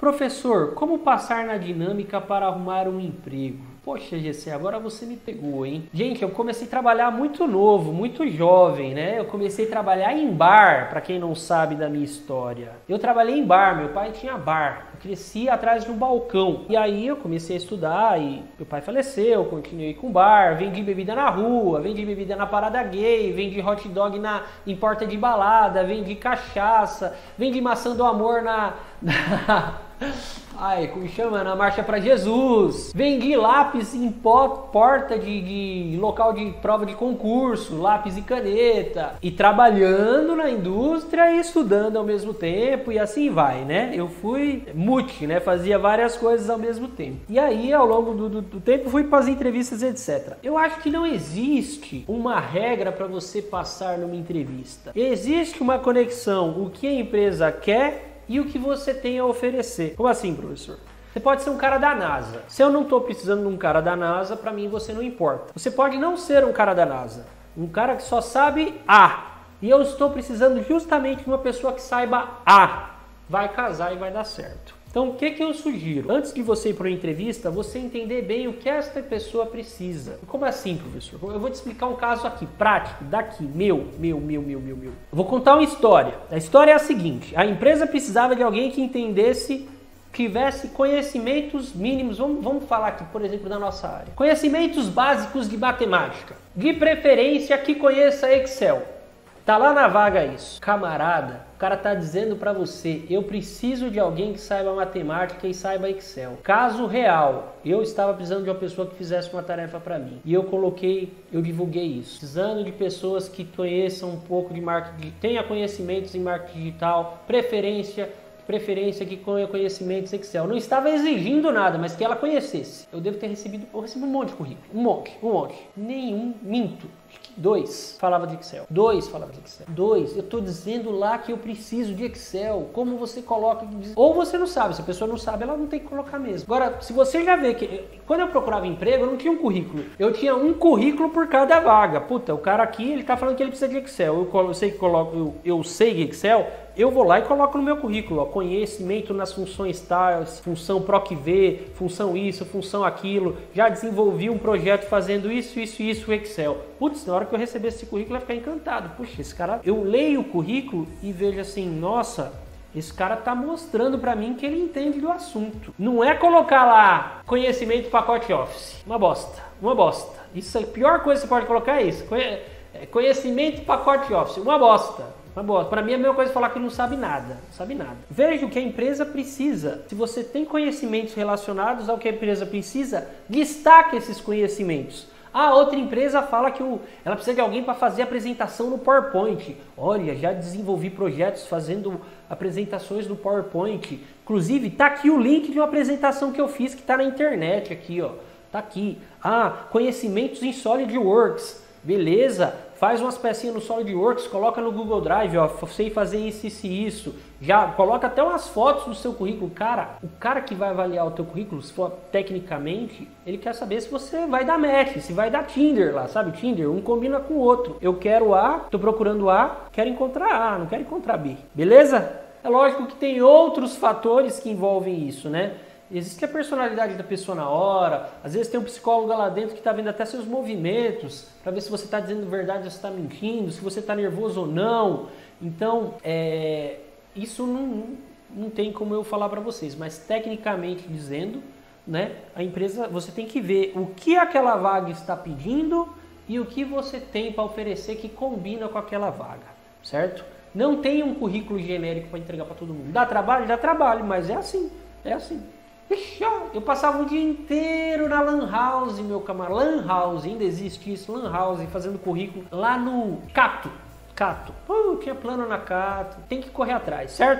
Professor, como passar na dinâmica para arrumar um emprego? Poxa, GC, agora você me pegou, hein? Gente, eu comecei a trabalhar muito novo, muito jovem, né? Eu comecei a trabalhar em bar, para quem não sabe da minha história. Eu trabalhei em bar, meu pai tinha bar. Cresci atrás de um balcão. E aí eu comecei a estudar e meu pai faleceu, continuei com bar, vendi bebida na rua, vendi bebida na parada gay, vendi hot dog na, em porta de balada, vendi cachaça, vendi maçã do amor na, na Ai, como chama? Na Marcha para Jesus. Vendi lápis em porta de, de, local de prova de concurso, lápis e caneta. E trabalhando na indústria e estudando ao mesmo tempo e assim vai, né? Eu fui multi, né? Fazia várias coisas ao mesmo tempo. E aí, ao longo do, do, do tempo, fui para as entrevistas, etc. Eu acho que não existe uma regra para você passar numa entrevista. Existe uma conexão, o que a empresa quer e o que você tem a oferecer. Como assim, professor? Você pode ser um cara da NASA. Se eu não estou precisando de um cara da NASA, para mim você não importa. Você pode não ser um cara da NASA, um cara que só sabe A. E eu estou precisando justamente de uma pessoa que saiba A. Vai casar e vai dar certo. Então, o que, que eu sugiro? Antes de você ir para uma entrevista, você entender bem o que esta pessoa precisa. Como assim, professor? Eu vou te explicar um caso aqui, prático, daqui, meu, meu, meu, meu, meu, meu. Eu vou contar uma história. A história é a seguinte: a empresa precisava de alguém que entendesse tivesse conhecimentos mínimos, vamos, vamos falar aqui, por exemplo, da nossa área. Conhecimentos básicos de matemática. De preferência que conheça Excel. Tá lá na vaga isso. Camarada, o cara tá dizendo para você, eu preciso de alguém que saiba matemática e saiba Excel. Caso real, eu estava precisando de uma pessoa que fizesse uma tarefa para mim. E eu coloquei, eu divulguei isso. Precisando de pessoas que conheçam um pouco de marketing, tenha conhecimentos em marketing digital, preferência preferência que com conhecimentos Excel. Não estava exigindo nada, mas que ela conhecesse. Eu devo ter recebido, eu recebi um monte de currículo, um monte, um monte. Nenhum, minto. Dois falava de Excel. Dois falava de Excel. Dois, eu estou dizendo lá que eu preciso de Excel. Como você coloca? Ou você não sabe. Se a pessoa não sabe, ela não tem que colocar mesmo. Agora, se você já vê que quando eu procurava emprego, eu não tinha um currículo. Eu tinha um currículo por cada vaga. Puta, o cara aqui ele está falando que ele precisa de Excel. Eu, eu sei que coloco, eu, eu sei Excel eu vou lá e coloco no meu currículo, ó, conhecimento nas funções tais, função PROC-V, função isso, função aquilo, já desenvolvi um projeto fazendo isso, isso isso, Excel. Putz, na hora que eu receber esse currículo, ia ficar encantado. Puxa, esse cara, eu leio o currículo e vejo assim, nossa, esse cara está mostrando para mim que ele entende do assunto. Não é colocar lá conhecimento pacote Office. Uma bosta, uma bosta. Isso é a pior coisa que você pode colocar é isso. É, conhecimento pacote Office. Uma bosta. Tá bom, para mim é a mesma coisa falar que não sabe nada, não sabe nada. Veja o que a empresa precisa. Se você tem conhecimentos relacionados ao que a empresa precisa, destaque esses conhecimentos. A outra empresa fala que o, ela precisa de alguém para fazer apresentação no PowerPoint. Olha, já desenvolvi projetos fazendo apresentações no PowerPoint. Inclusive, tá aqui o link de uma apresentação que eu fiz que está na internet aqui, ó. Tá aqui. Ah, conhecimentos em SolidWorks. Beleza? faz umas pecinhas no SolidWorks, coloca no Google Drive, ó, sei fazer isso, isso e isso. Já coloca até umas fotos do seu currículo. Cara, o cara que vai avaliar o teu currículo, se for tecnicamente, ele quer saber se você vai dar match, se vai dar Tinder lá, sabe? Tinder, um combina com o outro. Eu quero A, tô procurando A, quero encontrar A, não quero encontrar B. Beleza? É lógico que tem outros fatores que envolvem isso, né? Existe a personalidade da pessoa na hora, às vezes tem um psicólogo lá dentro que está vendo até seus movimentos, para ver se você está dizendo verdade ou se está mentindo, se você está nervoso ou não. Então, é, isso não, não tem como eu falar para vocês, mas tecnicamente dizendo, né, a empresa, você tem que ver o que aquela vaga está pedindo e o que você tem para oferecer que combina com aquela vaga, certo? Não tem um currículo genérico para entregar para todo mundo. Dá trabalho? Dá trabalho, mas é assim, é assim. Eu passava o dia inteiro na Lan House, meu camarada. Lan House, ainda existe isso, Lan House, fazendo currículo lá no Cato. Cato. Uh, tinha plano na Cato. Tem que correr atrás, certo?